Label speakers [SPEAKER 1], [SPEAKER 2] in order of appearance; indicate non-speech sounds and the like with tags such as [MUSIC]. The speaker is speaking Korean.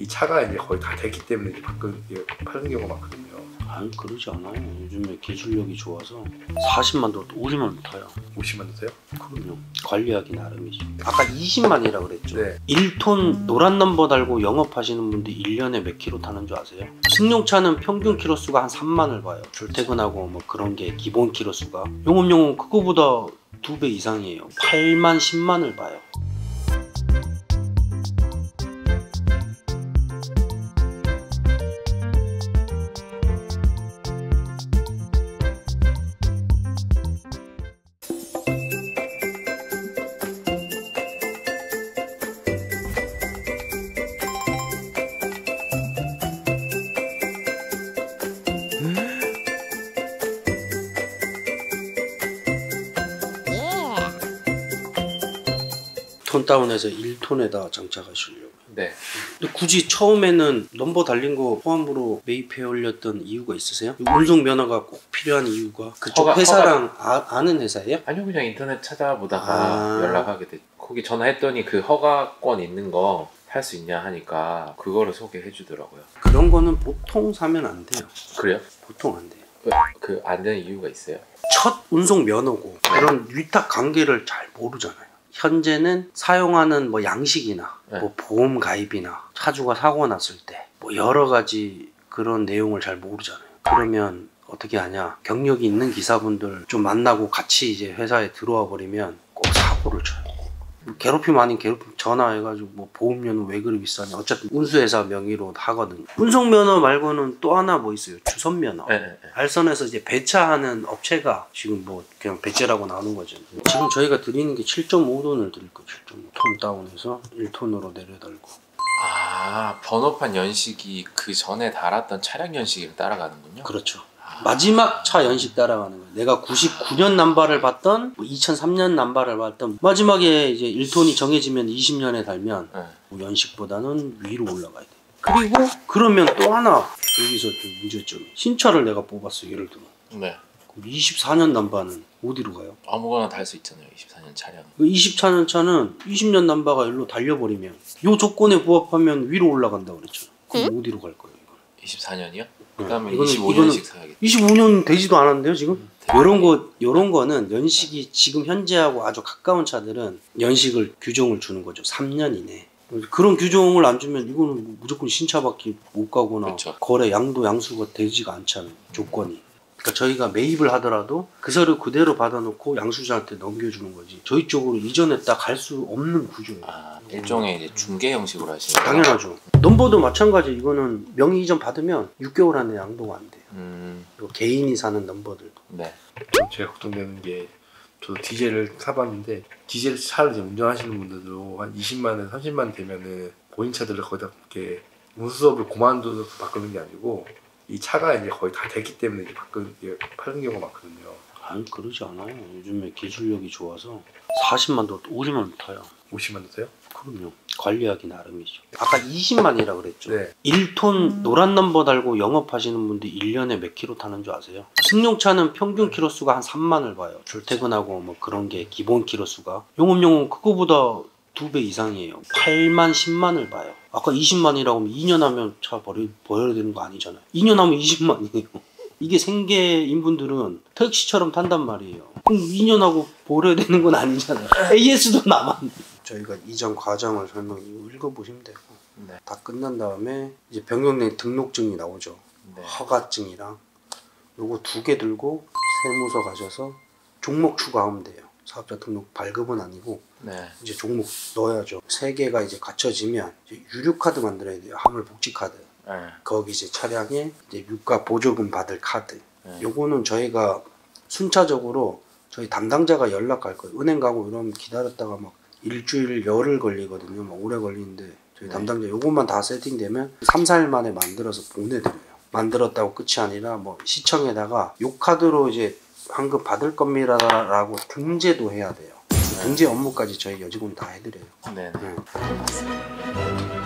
[SPEAKER 1] 이 차가 이제 거의 다 됐기 때문에 이제 바꾼 파는 경우가 많거든요.
[SPEAKER 2] 아니 그러지 않아요. 요즘에 기술력이 좋아서 40만도 우리만 타요.
[SPEAKER 1] 50만 드세요?
[SPEAKER 2] 그럼요. 관리하기 나름이죠. 아까 20만이라 그랬죠.
[SPEAKER 1] 네.
[SPEAKER 2] 1톤 노란 넘버 달고 영업하시는 분들 1년에 몇 킬로 타는 줄 아세요? 승용차는 평균 키로수가 한 3만을 봐요. 출퇴근하고 뭐 그런 게 기본 키로수가. 용업용은 그거보다 두 배 이상이에요. 8만, 10만을 봐요. 톤 다운해서 1톤에다 장착하시려고.
[SPEAKER 1] 네.
[SPEAKER 2] 근데 굳이 처음에는 넘버 달린 거 포함으로 매입해 올렸던 이유가 있으세요? 운송 면허가 꼭 필요한 이유가 그쪽
[SPEAKER 3] 허가-
[SPEAKER 2] 회사랑 아, 아는 회사예요?
[SPEAKER 3] 아니요 그냥 인터넷 찾아보다가
[SPEAKER 2] 아.
[SPEAKER 3] 연락하게 됐 거기 전화했더니 그 허가권 있는 거 할 수 있냐 하니까 그거를 소개해 주더라고요
[SPEAKER 2] 그런 거는 보통 사면 안 돼요.
[SPEAKER 3] 그래요?
[SPEAKER 2] 보통 안 돼요.
[SPEAKER 3] 그안 되는 이유가 있어요?
[SPEAKER 2] 첫 운송 면허고 그런 위탁 관계를 잘 모르잖아요. 현재는 사용하는 뭐 양식이나
[SPEAKER 3] 네.
[SPEAKER 2] 뭐 보험 가입이나 차주가 사고 났을 때 뭐 여러 가지 그런 내용을 잘 모르잖아요. 그러면 어떻게 하냐? 경력이 있는 기사분들 좀 만나고 같이 이제 회사에 들어와 버리면 꼭 사고를 쳐요. 괴롭힘 아닌 괴롭힘 전화해가지고 뭐 보험료는 왜 그리 비싸냐 어차피 운수회사 명의로 하거든요 운송면허 말고는 또 하나 뭐 있어요 주선면허
[SPEAKER 3] 네, 네, 네.
[SPEAKER 2] 알선에서 이제 배차하는 업체가 지금 뭐 그냥 배째라고 나오는 거죠. 지금 저희가 드리는 게 7.5톤을 드릴 거예요. 7.5톤 다운해서 1톤으로 내려달고.
[SPEAKER 3] 아 번호판 연식이 그 전에 달았던 차량 연식을 따라가는군요
[SPEAKER 2] 그렇죠.
[SPEAKER 3] 아.
[SPEAKER 2] 마지막 차 연식 따라가는 거예요. 내가 99년 남바를 받던, 뭐 2003년 남바를 받던, 마지막에 이제 1톤이 정해지면 20년에 달면
[SPEAKER 3] 네.
[SPEAKER 2] 뭐 연식보다는 위로 올라가야 돼. 그리고 그러면 또 하나 여기서 좀 문제점이 신차를 내가 뽑았어 예를 들어.
[SPEAKER 3] 네.
[SPEAKER 2] 그럼 24년 남바는 어디로 가요?
[SPEAKER 3] 아무거나 달 수 있잖아요 24년 차량
[SPEAKER 2] 그 24년 차는 20년 남바가 일로 달려버리면 요 조건에 부합하면 위로 올라간다 그랬죠. 그럼 어디로 갈 거예요? 이거?
[SPEAKER 3] 24년이요?
[SPEAKER 2] 네.
[SPEAKER 3] 그다음에
[SPEAKER 2] 이거는-
[SPEAKER 3] 25년씩 사야겠다
[SPEAKER 2] 25년 되지도 않았는데요 지금?
[SPEAKER 3] 네.
[SPEAKER 2] 요런 거 요런 거는 연식이 지금 현재하고 아주 가까운 차들은 연식을 규정을 주는 거죠. 3년 이내. 그런 규정을 안 주면 이거는 뭐 무조건 신차밖에 못 가거나
[SPEAKER 3] 그쵸.
[SPEAKER 2] 거래 양도 양수가 되지가 않잖아요. 조건이. 그러니까 저희가 매입을 하더라도 그 서류 그대로 받아놓고 양수자한테 넘겨주는 거지. 저희 쪽으로 이전했다 갈 수 없는 구조예요.
[SPEAKER 3] 아 일종의 이제 중개 형식으로 하시는 거예요?
[SPEAKER 2] 당연하죠. 넘버도 마찬가지. 이거는 명의 이전 받으면 6개월 안에 양도가 안 돼요.
[SPEAKER 3] 음,
[SPEAKER 2] 그리고 개인이 사는 넘버들도.
[SPEAKER 3] 네.
[SPEAKER 1] 좀 제가 걱정되는 게 저도 디젤을 사봤는데 디젤 차를 이제 운전하시는 분들도 한 20만 원, 30만 되면은 본인 차들을 거의 다 이렇게 운수업을 그만둬서 바꾸는 게 아니고 이 차가 이제 거의 다 됐기 때문에 이제 바꾸는 이게 파는 경우가 많거든요.
[SPEAKER 2] 아니 그러지 않아요. 요즘에 기술력이 좋아서 40만도 우리만 타요.
[SPEAKER 1] 50만 드세요?
[SPEAKER 2] 그럼요. 관리하기 나름이죠. 아까 20만이라 그랬죠.
[SPEAKER 1] 네.
[SPEAKER 2] 1톤 노란 넘버 달고 영업하시는 분들 1년에 몇 킬로 타는 줄 아세요? 승용차는 평균 키로수가 한 3만을 봐요. 출퇴근하고 뭐 그런 게 기본 키로수가. 용업용은 그거보다 두 배 이상이에요. 8만, 10만을 봐요. 아까 20만이라고 하면 2년 하면 차 버려, 버려야 되는 거 아니잖아요. 2년 하면 20만이에요. [LAUGHS] 이게 생계인 분들은 택시처럼 탄단 말이에요. 그럼 2년 하고 버려야 되는 건 아니잖아요. AS도 남았네. 저희가 이전 과정을 설명 이거 읽어보시면 되고
[SPEAKER 3] 네.
[SPEAKER 2] 다 끝난 다음에 이제 변경된 등록증이 나오죠.
[SPEAKER 3] 네.
[SPEAKER 2] 허가증이랑 요거 두 개 들고 세무서 가셔서 종목 추가하면 돼요. 사업자 등록 발급은 아니고
[SPEAKER 3] 네.
[SPEAKER 2] 이제 종목 넣어야죠. 세 개가 이제 갖춰지면 이제 유료 카드 만들어야 돼요. 화물 복지 카드.
[SPEAKER 3] 네.
[SPEAKER 2] 거기 이제 차량에 이제 유가 보조금 받을 카드.
[SPEAKER 3] 네.
[SPEAKER 2] 요거는 저희가 순차적으로 저희 담당자가 연락할 거예요. 은행 가고 이러면 기다렸다가 막 일주일 열흘 걸리거든요. 막 오래 걸리는데 저희
[SPEAKER 3] 네.
[SPEAKER 2] 담당자 요것만 다 세팅되면 3, 4일 만에 만들어서 보내드려요. 만들었다고 끝이 아니라 뭐 시청에다가 요 카드로 이제 환급 받을 겁니다라고 등재도 해야 돼요. 등재 업무까지 저희 여직원 다 해드려요.
[SPEAKER 3] 네.
[SPEAKER 2] 네.